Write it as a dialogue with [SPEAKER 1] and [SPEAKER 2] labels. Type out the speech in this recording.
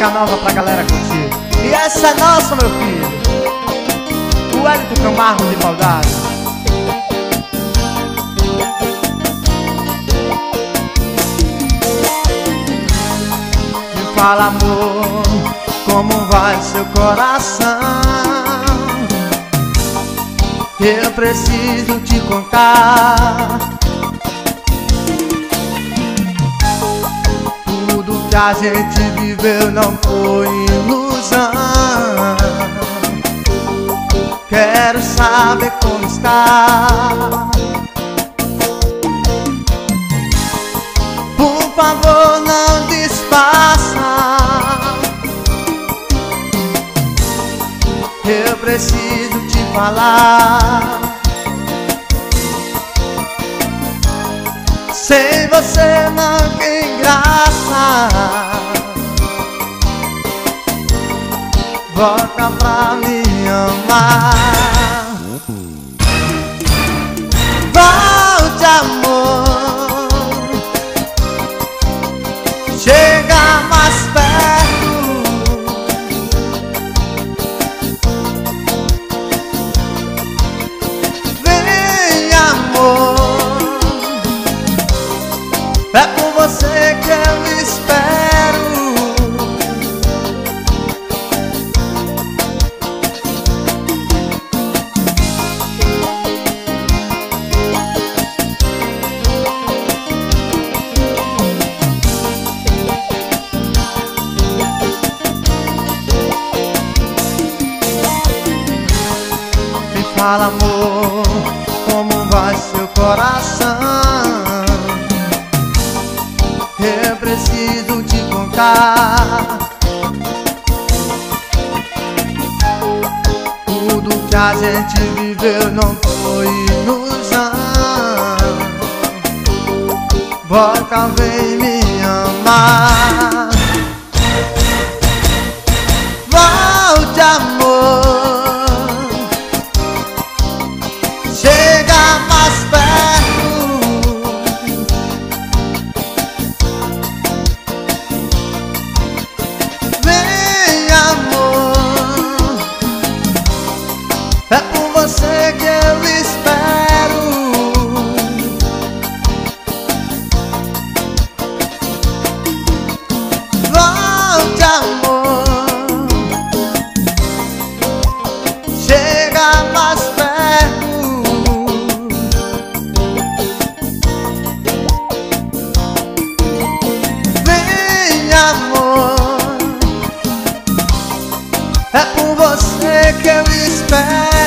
[SPEAKER 1] música nova pra galera curtir. E essa é nossa, meu filho. O Hélito Camargo de Baldade. Me fala, amor, como vai seu coração? Eu preciso te contar que a gente viveu não foi ilusão. Quero saber como está. Por favor não desfaça. Eu preciso te falar Volta pra me fala amor, como vai seu coração? Eu preciso te contar Tudo que a gente viveu não foi ilusão Volta, vem chegar mais perto. Vem amor. É por você que eu espero.